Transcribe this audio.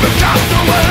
We've got the way.